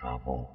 trouble